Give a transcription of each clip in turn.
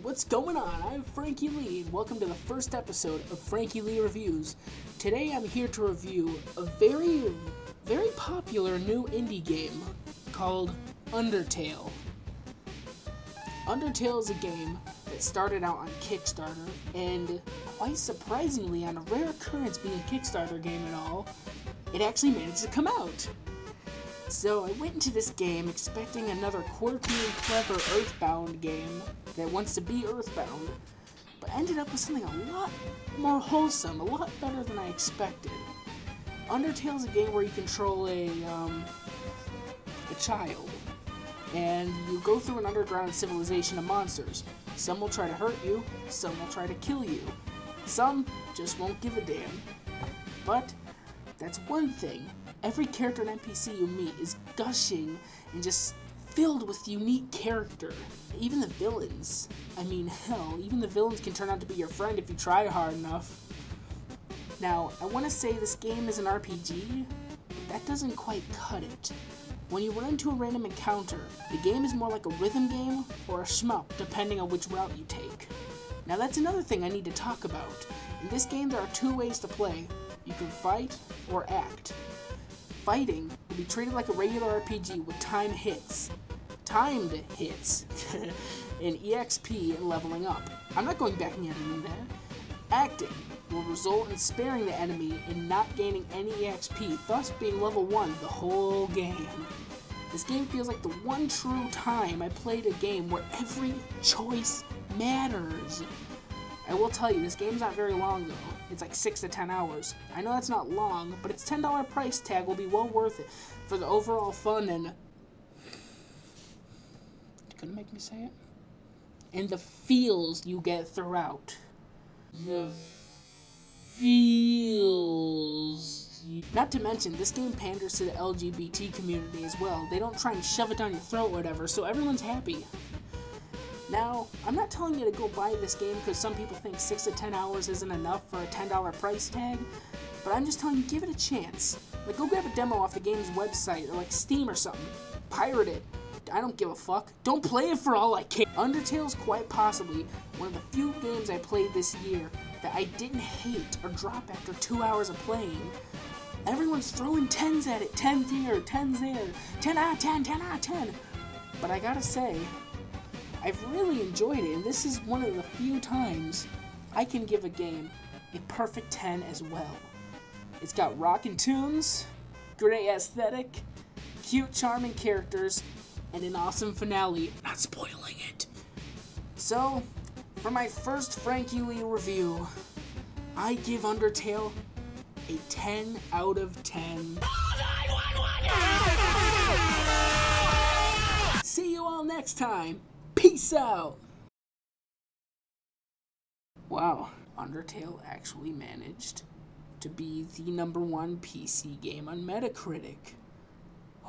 What's going on? I'm Frankie Lee, and welcome to the first episode of Frankie Lee Reviews. Today I'm here to review a very, very popular new indie game called Undertale. Undertale is a game that started out on Kickstarter, and quite surprisingly, on a rare occurrence being a Kickstarter game and all, it actually managed to come out. So I went into this game expecting another quirky and clever Earthbound game that wants to be Earthbound, but ended up with something a lot more wholesome, a lot better than I expected. Undertale is a game where you control a um, a child, and you go through an underground civilization of monsters. Some will try to hurt you, some will try to kill you, some just won't give a damn. But that's one thing. Every character and NPC you meet is gushing and just filled with unique character. Even the villains. I mean, hell, even the villains can turn out to be your friend if you try hard enough. Now, I want to say this game is an RPG, but that doesn't quite cut it. When you run into a random encounter, the game is more like a rhythm game or a shmup, depending on which route you take. Now that's another thing I need to talk about. In this game there are two ways to play. You can fight or act. Fighting will be treated like a regular RPG with time hits. Timed hits. and EXP and leveling up. I'm not going back and editing that. Acting will result in sparing the enemy and not gaining any EXP, thus being level 1 the whole game. This game feels like the one true time I played a game where every choice matters. I will tell you, this game's not very long though. It's like 6 to 10 hours. I know that's not long, but its $10 price tag will be well worth it for the overall fun and. Couldn't make me say it? And the feels you get throughout. The feels. Not to mention, this game panders to the LGBT community as well. They don't try and shove it down your throat or whatever, so everyone's happy. Now, I'm not telling you to go buy this game because some people think 6 to 10 hours isn't enough for a $10 price tag, but I'm just telling you, give it a chance. Like, go grab a demo off the game's website or like Steam or something. Pirate it. I don't give a fuck. Don't play it for all I care. Undertale's quite possibly one of the few games I played this year that I didn't hate or drop after two hours of playing. Everyone's throwing 10s at it. 10s here, 10s there. 10 out of 10, 10 out of 10. But I gotta say, I've really enjoyed it, and this is one of the few times I can give a game a perfect 10 as well. It's got rockin' tunes, great aesthetic, cute, charming characters, and an awesome finale. Not spoiling it. So, for my first Frankie Lee review, I give Undertale a 10 out of 10. See you all next time. Peace out. Wow, Undertale actually managed to be the number one PC game on Metacritic.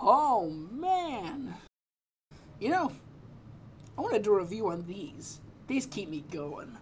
Oh man! You know, I want to do a review on these. These keep me going.